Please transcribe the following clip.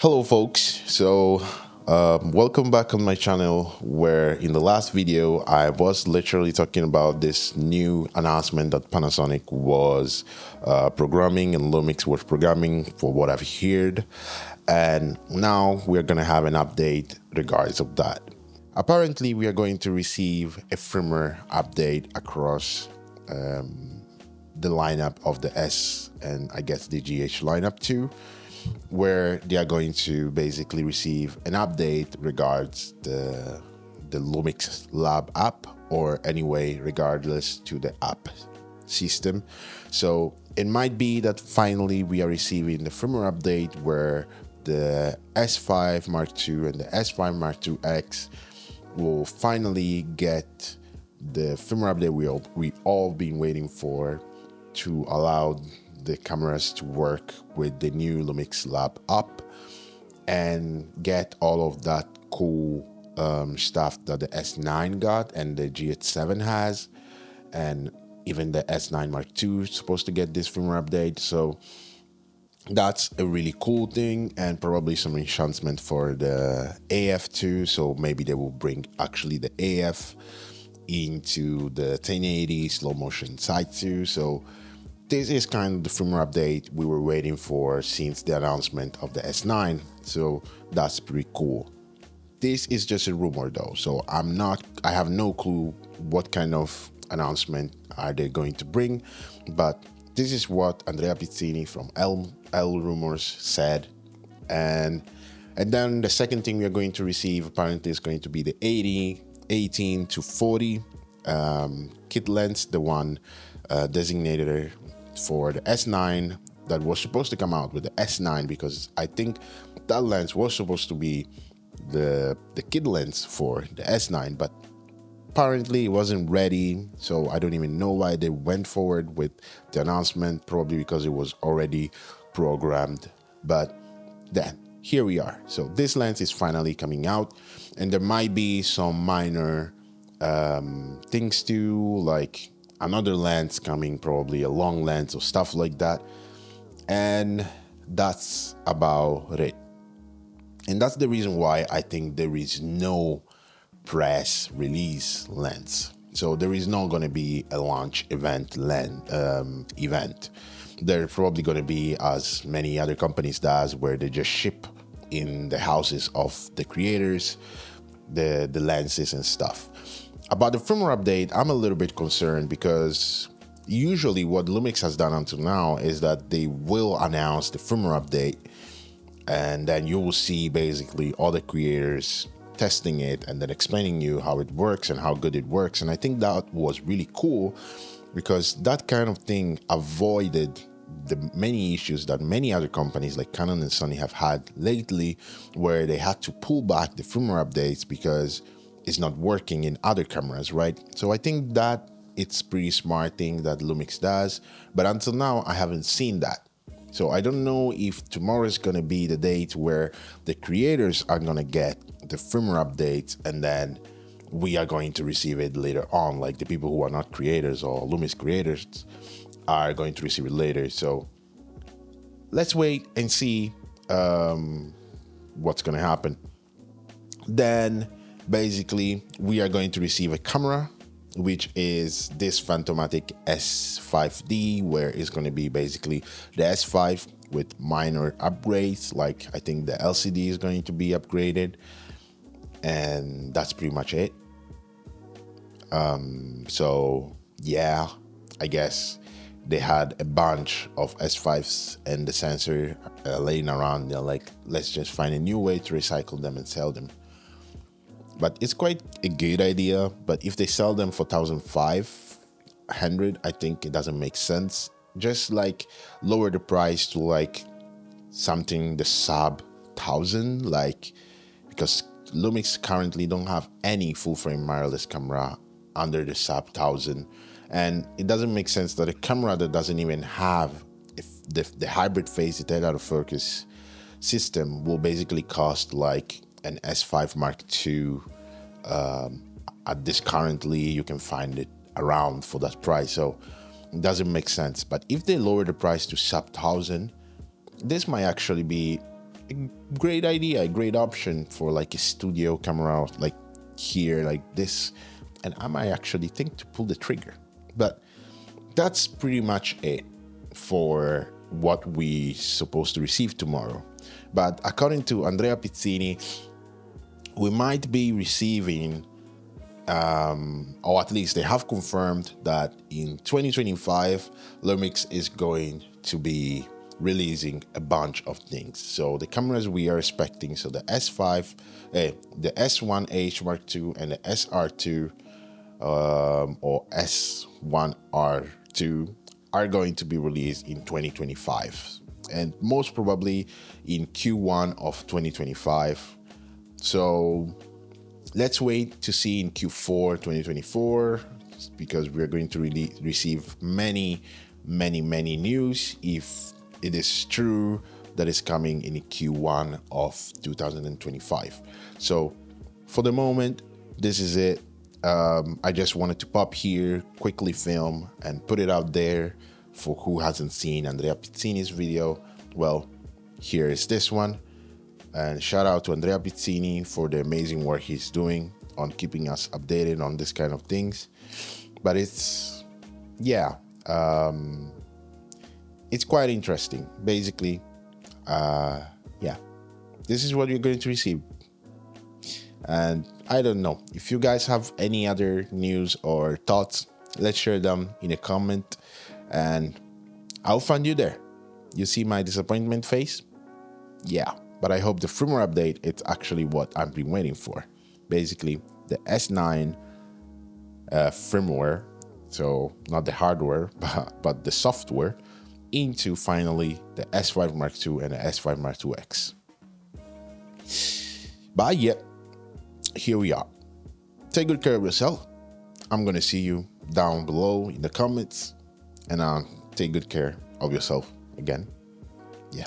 Hello, folks. So, um, welcome back on my channel. Where in the last video, I was literally talking about this new announcement that Panasonic was uh, programming and Lumix was programming, for what I've heard. And now we're going to have an update regards of that. Apparently, we are going to receive a firmware update across um, the lineup of the S and I guess the GH lineup too where they are going to basically receive an update regards the the Lumix Lab app or anyway regardless to the app system. So it might be that finally we are receiving the firmware update where the S5 Mark II and the S5 Mark II X will finally get the firmware update we all, we all been waiting for to allow the cameras to work with the new Lumix Lab app and get all of that cool um, stuff that the S9 got and the GH7 has, and even the S9 Mark II is supposed to get this firmware update. So that's a really cool thing, and probably some enhancement for the AF too. So maybe they will bring actually the AF into the 1080 slow motion side too. So this is kind of the firmware update we were waiting for since the announcement of the S9. So that's pretty cool. This is just a rumor though, so I'm not, I have no clue what kind of announcement are they going to bring, but this is what Andrea Pizzini from L, L Rumors said. And and then the second thing we are going to receive apparently is going to be the 80, 18 to 40 um, kit lens, the one uh, designated for the S9 that was supposed to come out with the S9 because I think that lens was supposed to be the the kit lens for the S9, but apparently it wasn't ready. So I don't even know why they went forward with the announcement. Probably because it was already programmed. But then here we are. So this lens is finally coming out, and there might be some minor um, things too, like another lens coming, probably a long lens or stuff like that. And that's about it. And that's the reason why I think there is no press release lens. So there is not going to be a launch event lens um, event. There's probably going to be as many other companies does, where they just ship in the houses of the creators the the lenses and stuff. About the firmware update, I'm a little bit concerned because usually what Lumix has done until now is that they will announce the firmware update and then you will see basically all the creators testing it and then explaining you how it works and how good it works. And I think that was really cool because that kind of thing avoided the many issues that many other companies like Canon and Sony have had lately where they had to pull back the firmware updates because is not working in other cameras, right? So I think that it's pretty smart thing that Lumix does, but until now I haven't seen that. So I don't know if tomorrow is gonna be the date where the creators are gonna get the firmware update and then we are going to receive it later on, like the people who are not creators or Lumix creators are going to receive it later. So let's wait and see um, what's gonna happen. Then basically we are going to receive a camera which is this Phantomatic S5D, where it's going to be basically the S5 with minor upgrades. Like I think the LCD is going to be upgraded, and that's pretty much it. Um, so yeah, I guess they had a bunch of S5s and the sensor uh, laying around. They're like, let's just find a new way to recycle them and sell them but it's quite a good idea. But if they sell them for thousand five hundred, I think it doesn't make sense. Just like lower the price to like something the sub thousand, like because Lumix currently don't have any full frame mirrorless camera under the sub thousand, and it doesn't make sense that a camera that doesn't even have the, the hybrid phase detect autofocus system will basically cost like an S5 Mark II. Um, at this currently, you can find it around for that price. So it doesn't make sense. But if they lower the price to sub thousand, this might actually be a great idea, a great option for like a studio camera, like here, like this. And I might actually think to pull the trigger. But that's pretty much it for what we supposed to receive tomorrow. But according to Andrea Pizzini, we might be receiving, um, or at least they have confirmed that in 2025, Lumix is going to be releasing a bunch of things. So the cameras we are expecting, so the S5, eh, the S1H Mark II and the SR2 um, or S1R2 are going to be released in 2025 and most probably in Q1 of 2025. So let's wait to see in Q4 2024 because we're going to really receive many, many, many news if it is true that is coming in Q1 of 2025. So for the moment, this is it. Um, I just wanted to pop here, quickly film, and put it out there for who hasn't seen Andrea Pizzini's video. Well, here is this one. And shout out to Andrea Pizzini for the amazing work he's doing on keeping us updated on this kind of things. But it's, yeah, um, it's quite interesting. Basically, uh, yeah, this is what you're going to receive. And I don't know if you guys have any other news or thoughts, let's share them in a comment and I'll find you there. You see my disappointment face? Yeah, but I hope the firmware update it's actually what I've been waiting for. Basically, the S9 uh, firmware, so not the hardware, but, but the software into finally the S5 Mark II and the S5 Mark II X. But yeah, here we are. Take good care of yourself. I'm gonna see you down below in the comments, and uh, take good care of yourself again. Yeah.